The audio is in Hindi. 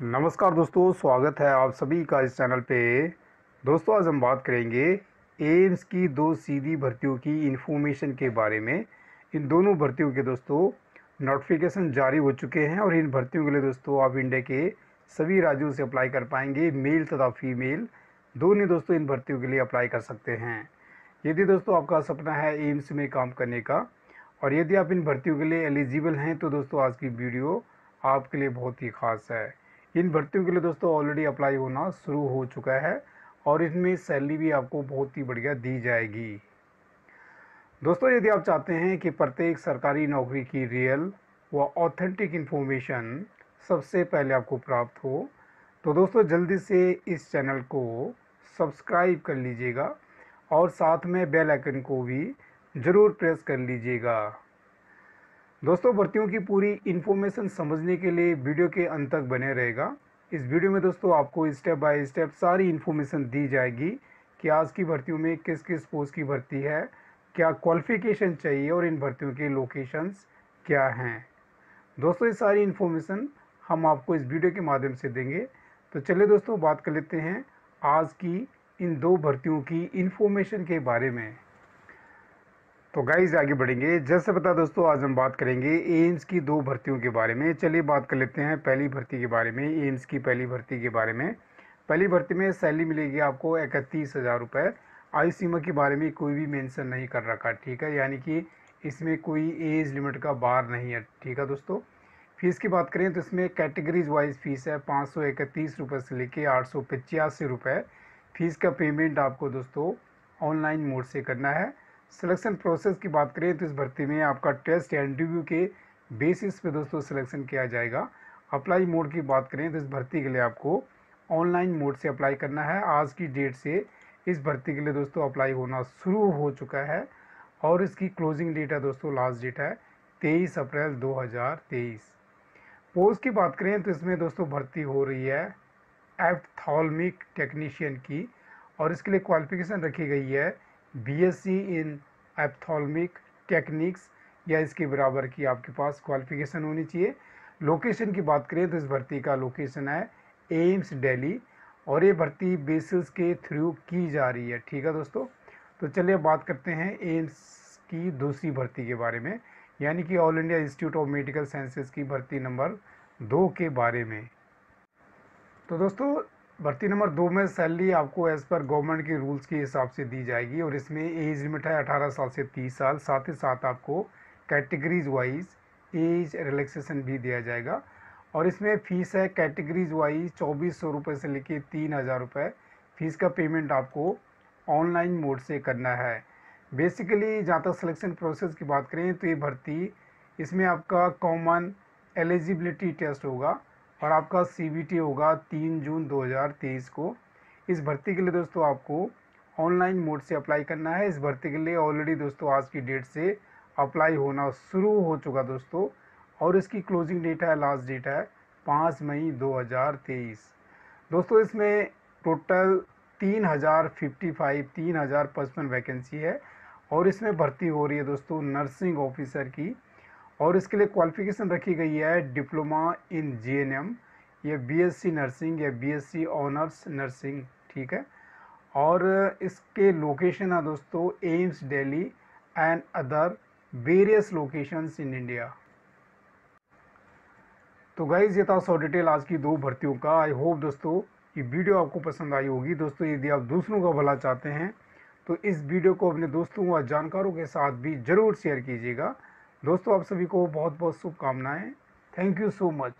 नमस्कार दोस्तों, स्वागत है आप सभी का इस चैनल पे। दोस्तों, आज हम बात करेंगे एम्स की दो सीधी भर्तियों की इन्फॉर्मेशन के बारे में। इन दोनों भर्तियों के दोस्तों नोटिफिकेशन जारी हो चुके हैं और इन भर्तियों के लिए दोस्तों, आप इंडिया के सभी राज्यों से अप्लाई कर पाएँगे मेल तथा फीमेल दोनों दोस्तों, इन भर्तियों के लिए अप्लाई कर सकते हैं। यदि दोस्तों, आपका सपना है एम्स में काम करने का, और यदि आप इन भर्तियों के लिए एलिजिबल हैं तो दोस्तों, आज की वीडियो आपके लिए बहुत ही खास है। इन भर्तियों के लिए दोस्तों ऑलरेडी अप्लाई होना शुरू हो चुका है और इसमें सैलरी भी आपको बहुत ही बढ़िया दी जाएगी। दोस्तों, यदि आप चाहते हैं कि प्रत्येक सरकारी नौकरी की रियल व ऑथेंटिक इन्फॉर्मेशन सबसे पहले आपको प्राप्त हो तो दोस्तों जल्दी से इस चैनल को सब्सक्राइब कर लीजिएगा और साथ में बेल आइकन को भी ज़रूर प्रेस कर लीजिएगा। दोस्तों, भर्तियों की पूरी इन्फॉर्मेशन समझने के लिए वीडियो के अंत तक बने रहेगा। इस वीडियो में दोस्तों, आपको स्टेप बाय स्टेप सारी इन्फॉर्मेशन दी जाएगी कि आज की भर्तियों में किस किस पोस्ट की भर्ती है, क्या क्वालिफिकेशन चाहिए और इन भर्तियों के लोकेशंस क्या हैं। दोस्तों, ये सारी इन्फॉर्मेशन हम आपको इस वीडियो के माध्यम से देंगे। तो चलिए दोस्तों, बात कर लेते हैं आज की इन दो भर्तियों की इन्फॉर्मेशन के बारे में। तो गाइज़ आगे बढ़ेंगे। जैसे बता दोस्तों, आज हम बात करेंगे एम्स की दो भर्तियों के बारे में। चलिए बात कर लेते हैं पहली भर्ती के बारे में, एम्स की पहली भर्ती के बारे में। पहली भर्ती में सैलरी मिलेगी आपको इकतीस हज़ार रुपये आयु सीमा के बारे में कोई भी मेंशन नहीं कर रखा, ठीक है? यानी कि इसमें कोई एज लिमिट का बार नहीं है, ठीक है दोस्तों? फ़ीस की बात करें तो इसमें कैटेगरीज वाइज फ़ीस है पाँच सौ इकतीस रुपये से लेके आठ सौ पचासी रुपये फ़ीस का पेमेंट आपको दोस्तों ऑनलाइन मोड से करना है। सिलेक्शन प्रोसेस की बात करें तो इस भर्ती में आपका टेस्ट या इंटरव्यू के बेसिस पे दोस्तों सिलेक्शन किया जाएगा। अप्लाई मोड की बात करें तो इस भर्ती के लिए आपको ऑनलाइन मोड से अप्लाई करना है। आज की डेट से इस भर्ती के लिए दोस्तों अप्लाई होना शुरू हो चुका है और इसकी क्लोजिंग डेट है दोस्तों, लास्ट डेट है तेईस अप्रैल दो हज़ार तेईस। पोस्ट की बात करें तो इसमें दोस्तों भर्ती हो रही है एप्थॉलमिक टेक्नीशियन की और इसके लिए क्वालिफिकेशन रखी गई है बीएससी इन एप्थॉलमिक टेक्निक्स या इसके बराबर की आपके पास क्वालिफिकेशन होनी चाहिए। लोकेशन की बात करें तो इस भर्ती का लोकेशन है एम्स दिल्ली और ये भर्ती बेसिस के थ्रू की जा रही है। ठीक है दोस्तों? तो चलिए बात करते हैं एम्स की दूसरी भर्ती के बारे में, यानी कि All India Institute of Medical Sciences की भर्ती नंबर दो के बारे में। तो दोस्तों भर्ती नंबर दो में सैलरी आपको एज़ पर गवर्नमेंट के रूल्स के हिसाब से दी जाएगी और इसमें एज लिमिट है अठारह साल से तीस साल। साथ ही साथ आपको कैटेगरीज वाइज एज रिलैक्सेशन भी दिया जाएगा। और इसमें फ़ीस है कैटेगरीज वाइज चौबीस सौ रुपये से लेके तीन हज़ार रुपये फ़ीस का पेमेंट आपको ऑनलाइन मोड से करना है। बेसिकली जहाँ तक सिलेक्शन प्रोसेस की बात करें तो ये भर्ती, इसमें आपका कॉमन एलिजिबिलिटी टेस्ट होगा। और आपका सीबीटी होगा तीन जून 2023 को। इस भर्ती के लिए दोस्तों आपको ऑनलाइन मोड से अप्लाई करना है। इस भर्ती के लिए ऑलरेडी दोस्तों आज की डेट से अप्लाई होना शुरू हो चुका दोस्तों और इसकी क्लोजिंग डेट है लास्ट डेट है पाँच मई 2023 दोस्तों इसमें टोटल तीन हज़ार फिफ्टी फाइव तीन हज़ार पचपन वैकेंसी है और इसमें भर्ती हो रही है दोस्तों नर्सिंग ऑफिसर की। और इसके लिए क्वालिफिकेशन रखी गई है डिप्लोमा इन जीएनएम या बीएससी नर्सिंग या बीएससी ऑनर्स नर्सिंग ठीक है? और इसके लोकेशन है दोस्तों AIIMS Delhi and other various locations in India तो गाइज़ ये था सौ डिटेल आज की दो भर्तियों का। आई होप दोस्तों, ये वीडियो आपको पसंद आई होगी। दोस्तों, यदि आप दूसरों का भला चाहते हैं तो इस वीडियो को अपने दोस्तों और जानकारों के साथ भी ज़रूर शेयर कीजिएगा। दोस्तों आप सभी को बहुत बहुत शुभकामनाएँ। Thank you so much